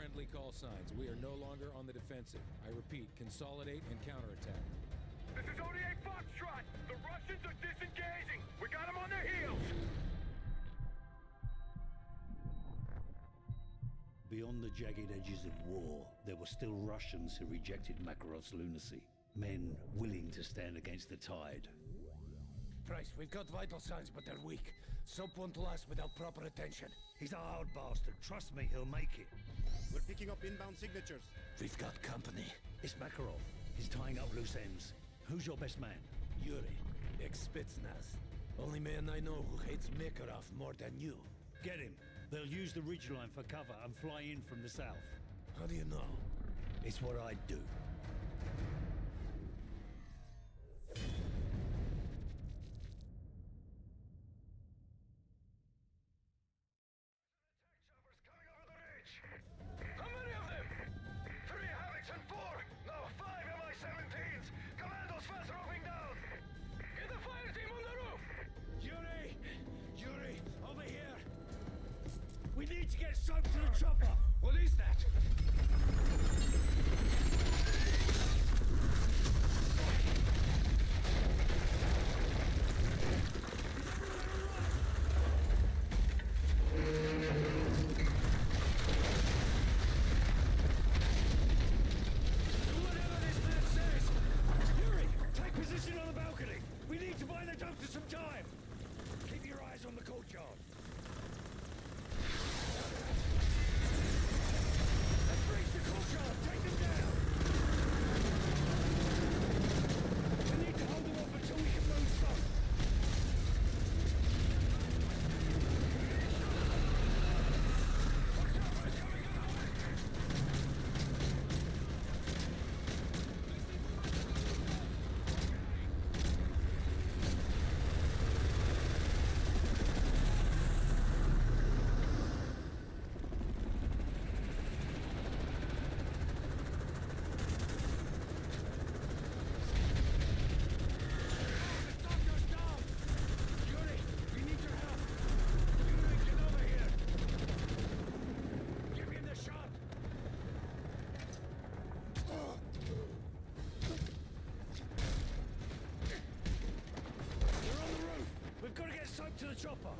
friendly call signs. We are no longer on the defensive. I repeat, consolidate and counterattack. This is ODA Foxtrot! The Russians are disengaging! We got them on their heels! Beyond the jagged edges of war, there were still Russians who rejected Makarov's lunacy. Men willing to stand against the tide. Price, we've got vital signs, but they're weak. Soap won't last without proper attention. He's a hard bastard. Trust me, he'll make it. We're picking up inbound signatures. We've got company. It's Makarov. He's tying up loose ends. Who's your best man? Yuri, ex-Spetsnaz. Only man I know who hates Makarov more than you. Get him. They'll use the ridgeline for cover and fly in from the south. How do you know? It's what I do. To the chopper! What is that? chopper!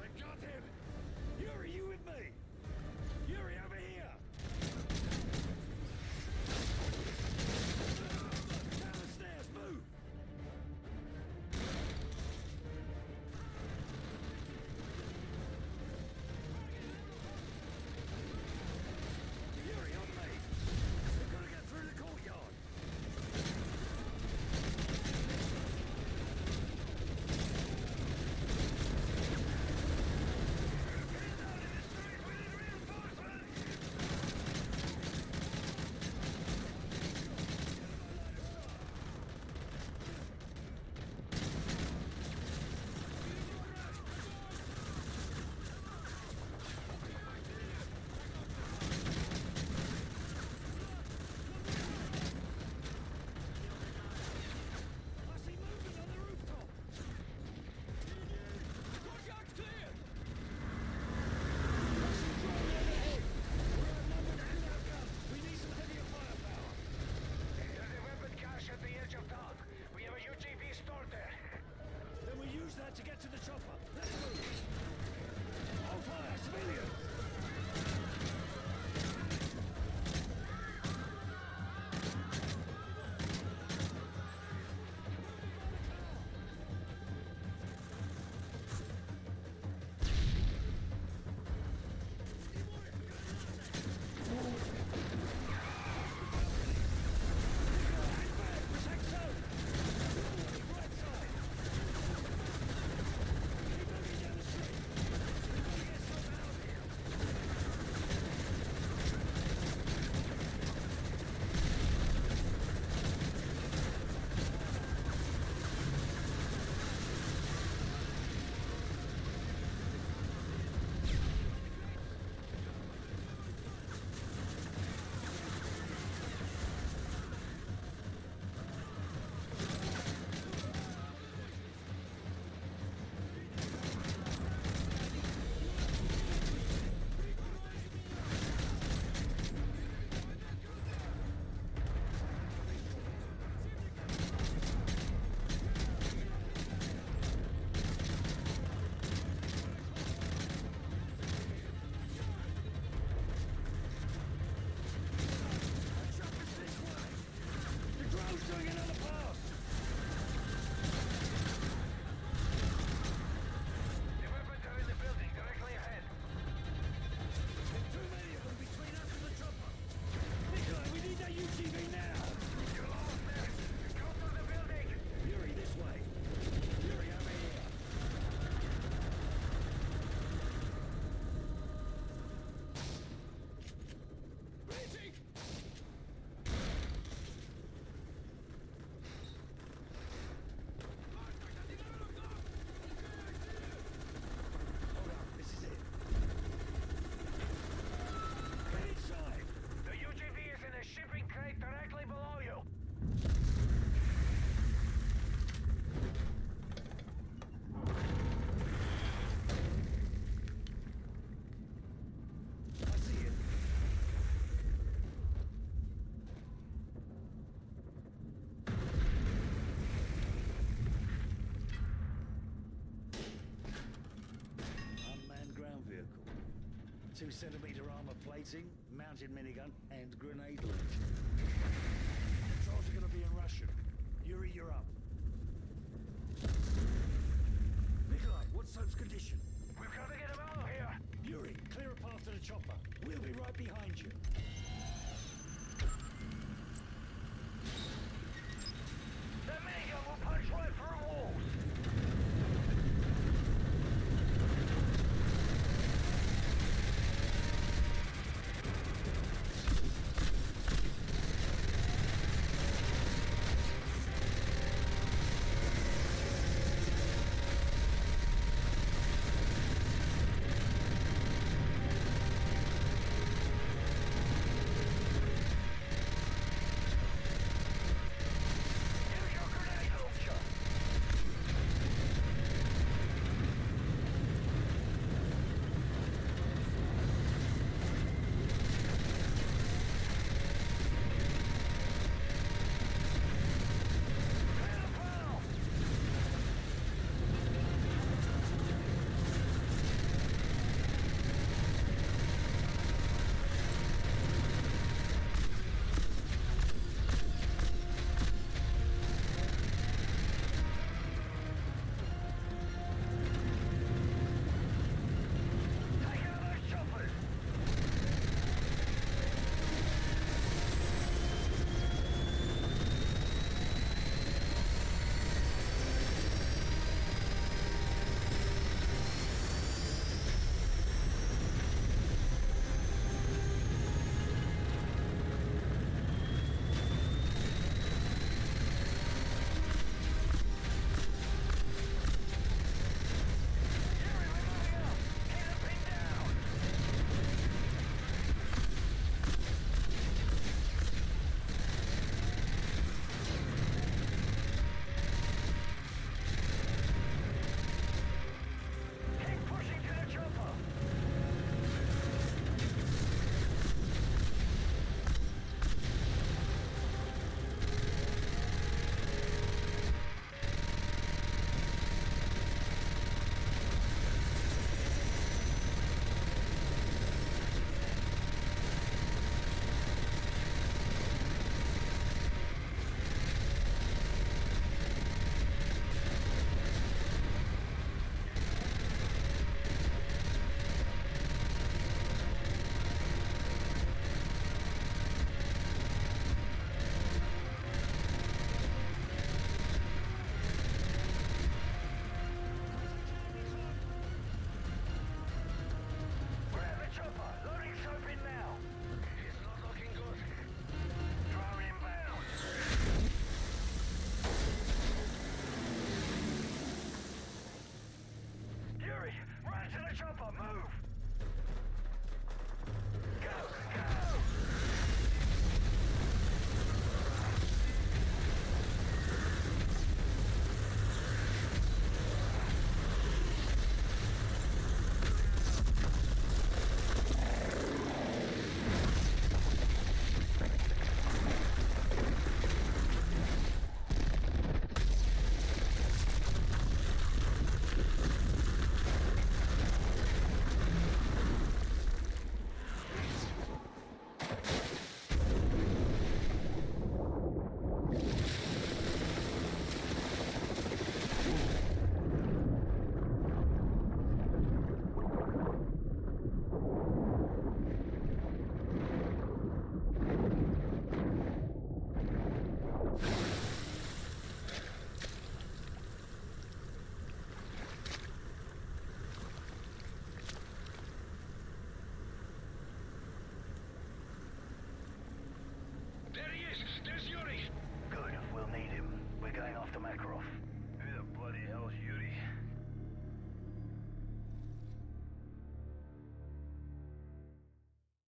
Centimeter armor plating, mounted minigun, and grenade launcher.